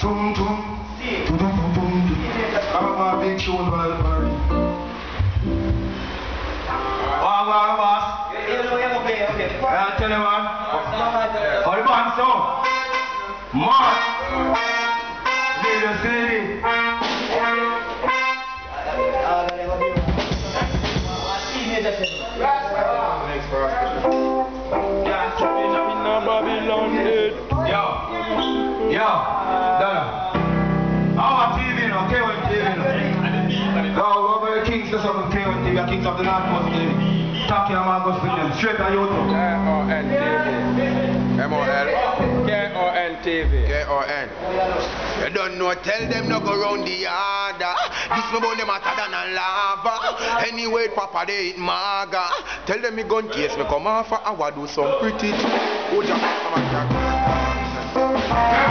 Tum tum. Tum tum tum tum. I'm a big show on the party. Wow, wow, boss. I'll tell you what. How the band sound? Mark. Radio City. Yo. Yo. Donna. Our TV no, K1 TV no. Go over the Kings to some K1 TV, Kings of the North Coast TV. Talking about Marcus with them. Straight on YouTube. K-O-N-T-V. M-O-L. K-O-N-T-V. K-O-N. You don't know, tell them no go round the yard. This me bone them hotter than a lava. Anyway, Papa they eat maga. Tell them me gun case me come off I will do some pretty. Oh, Gracias.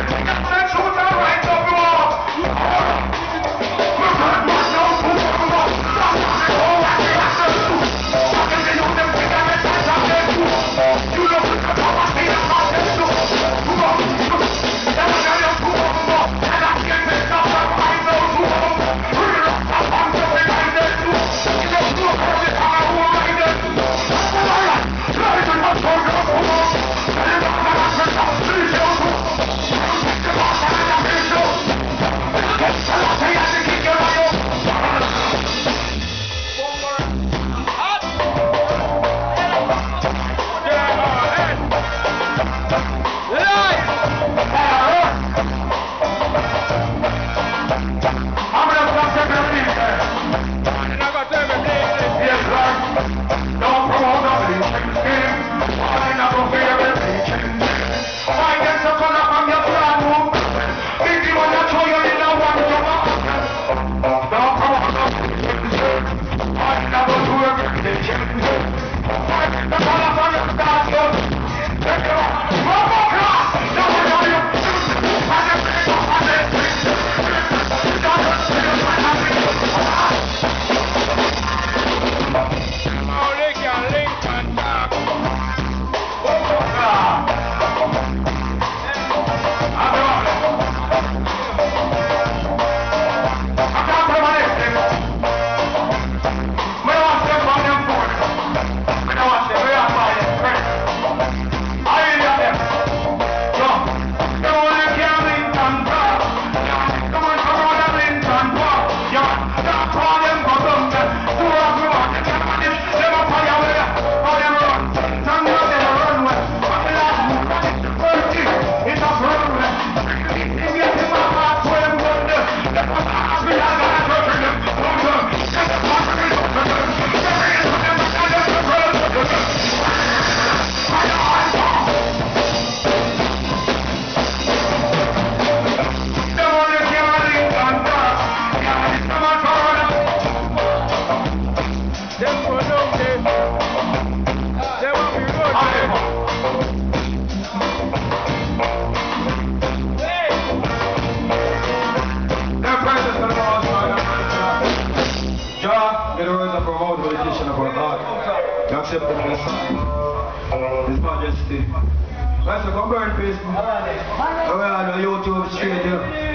你不能出招来，知道不？你不能出招来，知道？Thank you. Accept the Son. His Majesty. Master, come burn peace. Oh, well, on YouTube straight here.